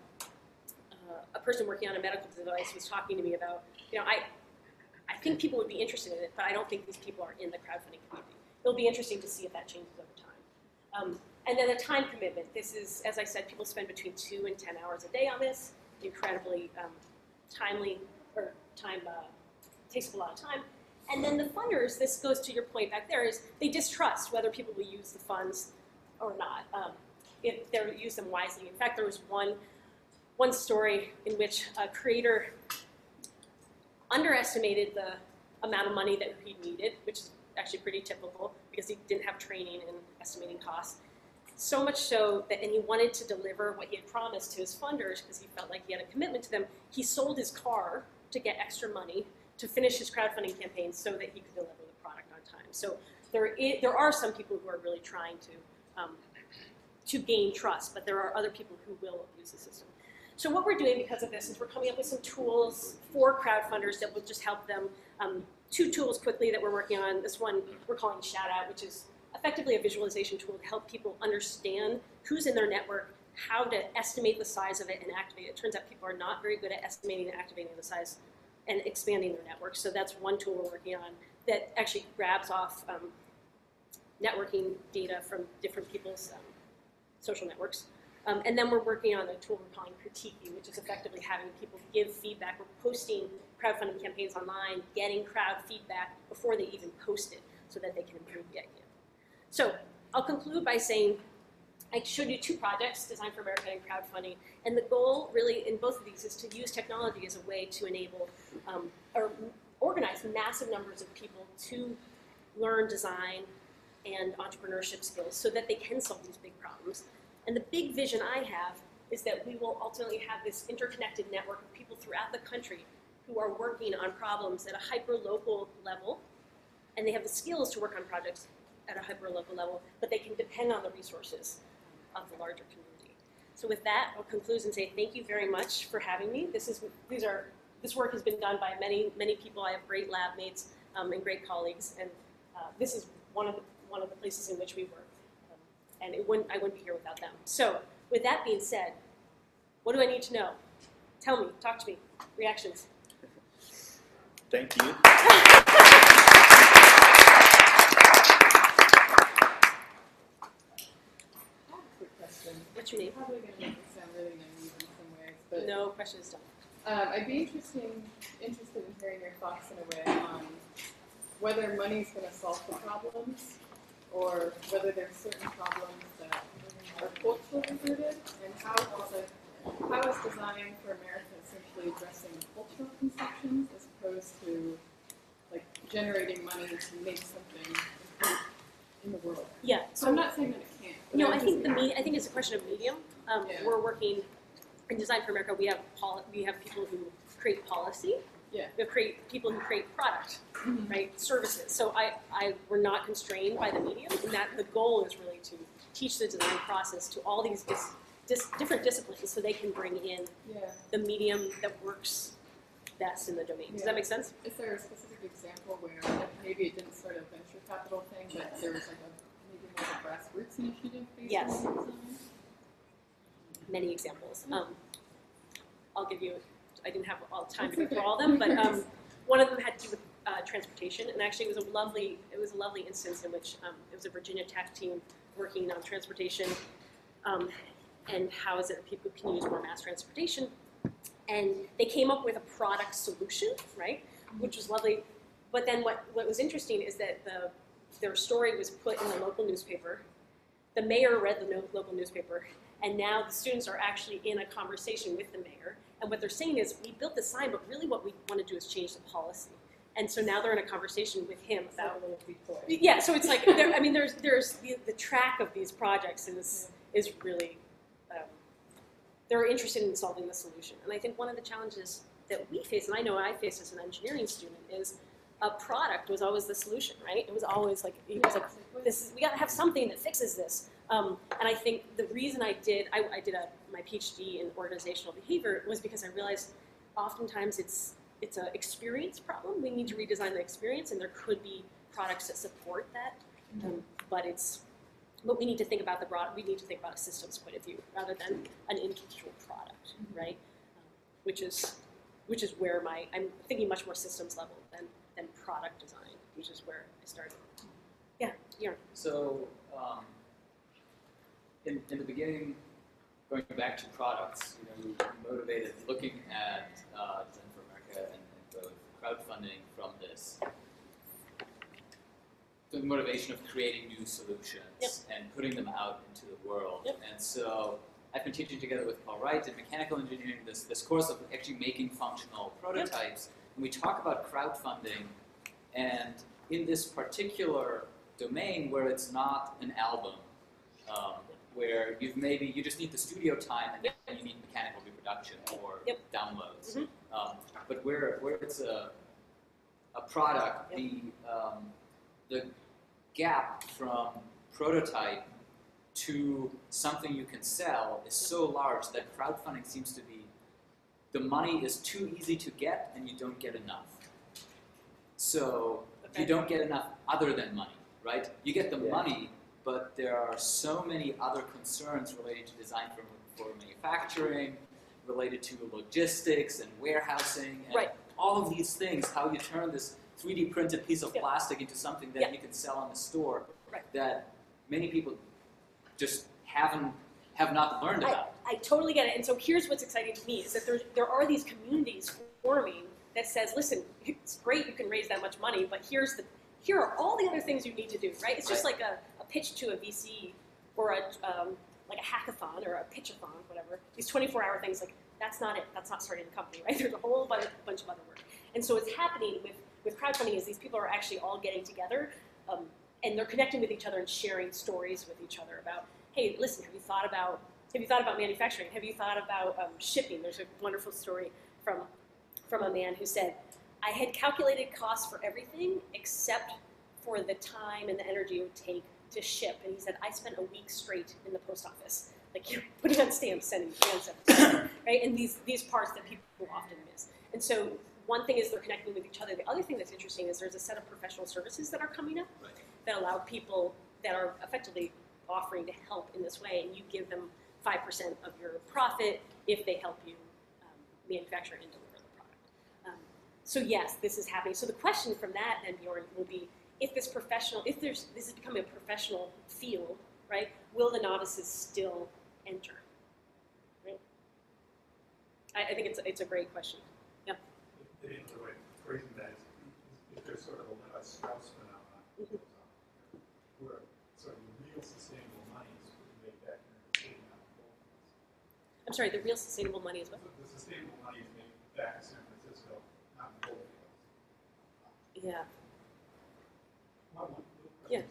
uh, a person working on a medical device was talking to me about, you know, I, I think people would be interested in it, but I don't think these people are in the crowdfunding community. It'll be interesting to see if that changes over time. Um, and then the time commitment. This is, as I said, people spend between two and ten hours a day on this. Incredibly um, timely, or time uh, takes up a lot of time. And then the funders, this goes to your point back there, is they distrust whether people will use the funds or not. Um, if they use them wisely. In fact, there was one one story in which a creator underestimated the amount of money that he needed, which is actually pretty typical because he didn't have training in estimating costs. So much so that, and he wanted to deliver what he had promised to his funders because he felt like he had a commitment to them. He sold his car to get extra money to finish his crowdfunding campaign so that he could deliver the product on time. So there, there are some people who are really trying to um, to gain trust, but there are other people who will abuse the system. So what we're doing because of this is we're coming up with some tools for crowdfunders that will just help them. Um, two tools quickly that we're working on. This one we're calling Shout Out, which is effectively a visualization tool to help people understand who's in their network, how to estimate the size of it and activate it. It turns out people are not very good at estimating and activating the size and expanding their network. So that's one tool we're working on that actually grabs off um, networking data from different people's um, social networks. Um, and then we're working on a tool we're calling Critiquing, which is effectively having people give feedback. We're posting crowdfunding campaigns online, getting crowd feedback before they even post it so that they can improve the idea. So I'll conclude by saying I showed you two projects, Design for America and crowdfunding, and the goal really in both of these is to use technology as a way to enable um, or organize massive numbers of people to learn design and entrepreneurship skills so that they can solve these big problems. And the big vision I have is that we will ultimately have this interconnected network of people throughout the country who are working on problems at a hyper-local level, and they have the skills to work on projects at a hyper-local level, but they can depend on the resources of the larger community. So with that, I'll conclude and say thank you very much for having me. This is these are this work has been done by many many people. I have great lab mates um, and great colleagues, and uh, this is one of the, one of the places in which we work. And it wouldn't I wouldn't be here without them. So with that being said, what do I need to know? Tell me, talk to me. Reactions. Thank you. Quick question. What's your name? Probably gonna make this sound really naive in some ways, but No questions done. um, I'd be interesting, interested in hearing your thoughts in a way on whether money's gonna solve the problems, or whether there's certain problems that are culturally rooted, and how is it, how is design for America essentially addressing cultural conceptions as opposed to like generating money to make something in the world? Yeah. So I'm not saying that it can't. No, I think the me- I think it's a question of medium. Um, Yeah. We're working in Design for America. We have poli- we have people who create policy. Yeah. Have create people who create product, Mhm. right? Services. So I, I we're not constrained by the medium, and that the goal is really to teach the design process to all these dis, dis, different disciplines, so they can bring in Yeah. the medium that works best in the domain. Does that make sense? Is there a specific example where maybe it didn't start a venture capital thing, but there was like a maybe more of a grassroots initiative based Yes. on design? Many examples. Um, I'll give you. I didn't have all time to go through all of them, but um, one of them had to do with uh, transportation, and actually it was a lovely it was a lovely instance in which um, it was a Virginia Tech team working on transportation um, and how is it that people can use more mass transportation, and they came up with a product solution, right, which was lovely. But then what what was interesting is that the their story was put in the local newspaper. The mayor read the local newspaper, and now the students are actually in a conversation with the mayor. And what they're saying is, we built this sign, but really what we want to do is change the policy. And so now they're in a conversation with him about. a little before. Yeah, so it's like, there, I mean, there's there's the, the track of these projects is is really, um, they're interested in solving the solution. And I think one of the challenges that we face, and I know I faced as an engineering student, is a product was always the solution, right? It was always like it was like this is, we got to have something that fixes this. Um, and I think the reason I did, I, I did a, my PhD in organizational behavior was because I realized oftentimes it's, it's an experience problem. We need to redesign the experience and there could be products that support that. Um, but it's, but we need to think about the broad, we need to think about a systems point of view rather than an individual product, right? Um, which is, which is where my, I'm thinking much more systems level than, than product design, which is where I started. Yeah, yeah. So, um, in, in the beginning, going back to products, you know, motivated looking at uh, Design for America and, and both crowdfunding from this, the motivation of creating new solutions Yep. and putting them out into the world. Yep. And so, I've been teaching together with Paul Wright in mechanical engineering this, this course of actually making functional prototypes. And we talk about crowdfunding, and in this particular domain where it's not an album, um, where you've maybe you just need the studio time and then you need mechanical reproduction or Yep. downloads. Mhm. Um, but where where it's a a product, the um, the gap from prototype to something you can sell is so large that crowdfunding seems to be the money is too easy to get and you don't get enough. So Okay. you don't get enough other than money, right? You get the Yeah. money, but there are so many other concerns related to design for, for manufacturing, related to logistics and warehousing and Right. all of these things, how you turn this 3D printed piece of Yeah. plastic into something that Yeah. you can sell in the store Right. that many people just haven't have not learned about. I totally get it. And so here's what's exciting to me is that there, there are these communities forming that says, listen, it's great you can raise that much money, but here's the here are all the other things you need to do, right? It's just like a, a pitch to a VC or a um, like a hackathon or a pitchathon, whatever. These 24-hour things, like that's not it. That's not starting a company, right? There's a whole bunch, bunch of other work. And so what's happening with with crowdfunding is these people are actually all getting together um, and they're connecting with each other and sharing stories with each other about, hey, listen, have you thought about have you thought about manufacturing? Have you thought about um, shipping? There's a wonderful story from from a man who said, I had calculated costs for everything except for the time and the energy it would take to ship. And he said, I spent a week straight in the post office, like you know, putting on stamps, sending stamps, right? And these these parts that people often miss. And so one thing is they're connecting with each other. The other thing that's interesting is there's a set of professional services that are coming up Right. that allow people that are effectively offering to help in this way, and you give them five percent of your profit if they help you um, manufacture and deliver the product. Um, so yes, this is happening. So the question from that then Bjorn will be: if this professional, if there's this is becoming a professional field, right? Will the novices still enter? Right? I, I think it's it's a great question. The the way of phrasing that is, if there's sort of a a Strauss phenomenon, that Mhm. where sort of real sustainable money is made back in the city, not. I'm sorry. The real sustainable money is what? The sustainable money is made back in San Francisco, not in Goldfields. Yeah. One, one, Yeah. Have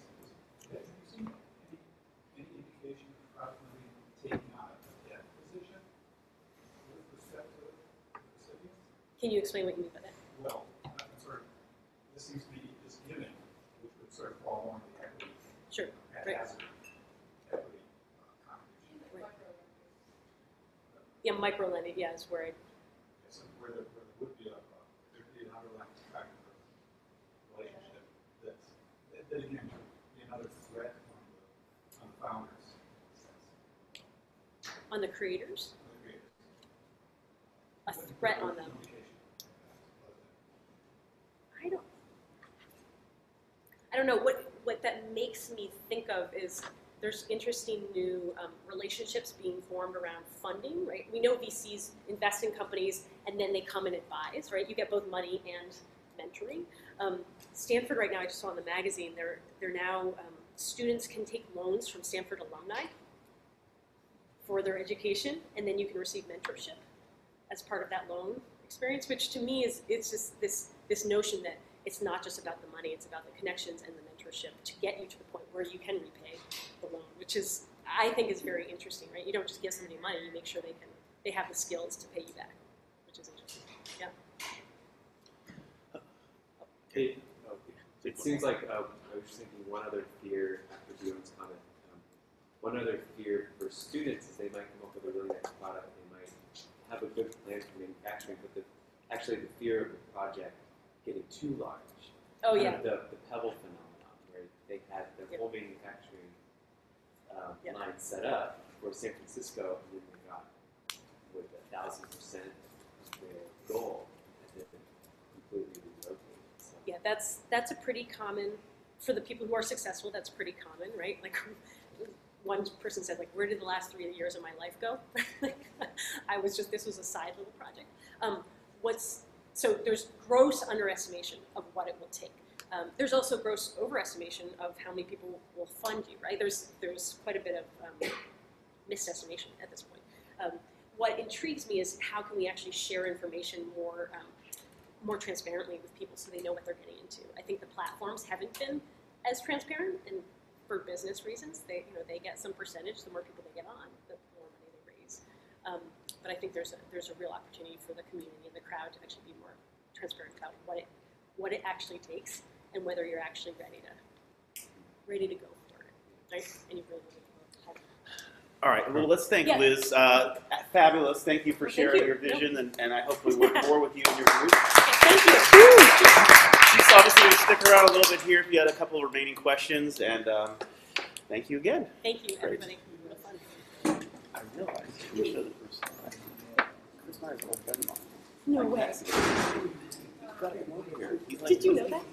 you seen any, any indication of crowdfunding taking on a debt position with respect to the recipients? Can you explain what you mean by that? Well, sort of, this seems to be this giving, which would sort of fall under the equity, Sure. Right. equity uh, contribution. Right. Yeah, micro lending. Yeah, is where I. So where there, where there would be a, uh, there'd be an underlying factor of relationship that's, that, that again, would be another threat on the, on the founders. in a sense, on the creators, on the creators. a threat on them. Implication. I don't. I don't know what what that makes me think of is there's interesting new um, relationships being formed around funding. Right, we know VCs invest in companies and then they come and advise. Right, you get both money and mentoring. Um, Stanford right now, I just saw in the magazine, they're they're now um, students can take loans from Stanford alumni for their education, and then you can receive mentorship as part of that loan experience, which to me is it's just this this notion that it's not just about the money, it's about the connections and the mentorship to get you to the point where you can repay the loan, which is I think is very interesting, right? You don't just give somebody money, you make sure they can they have the skills to pay you back, which is interesting. Yeah. It, it seems like uh, I was just thinking one other fear after Dion's comment. Um, one other fear for students is they might come up with a really nice product. They might have a good plan for manufacturing, but the, actually the fear of the project getting too large. Oh yeah. The, the Pebble phenomenon, where they had their Yep. whole manufacturing um, Yep. line set up for San Francisco, and then they got with a thousand percent of their goal, and then completely relocated. So. Yeah, that's that's a pretty common for the people who are successful. That's pretty common, right? Like one person said, like, where did the last three years of my life go? like, I was just this was a side little project. Um, what's so there's gross underestimation of what it will take. Um, there's also gross overestimation of how many people will fund you, right? There's there's quite a bit of um, misestimation at this point. Um, what intrigues me is how can we actually share information more um, more transparently with people so they know what they're getting into. I think the platforms haven't been as transparent, and for business reasons, they you know they get some percentage. The more people they get on, the more money they raise. But I think there's a there's a real opportunity for the community and the crowd to actually be more transparent about what it what it actually takes and whether you're actually ready to ready to go for it, right? And you really All right. Well, let's thank Yeah. Liz. Uh, fabulous. Thank you for Thank sharing you. your vision, and, and I hope we work more with you and your group. Thank you. She's obviously going to stick around a little bit here if you had a couple of remaining questions, and um, thank you again. Thank you, everybody. Real fun. I realized you should have Chris. Chris Myers is an old friend of mine. No way. He's got him over here. He's like- Did you know that?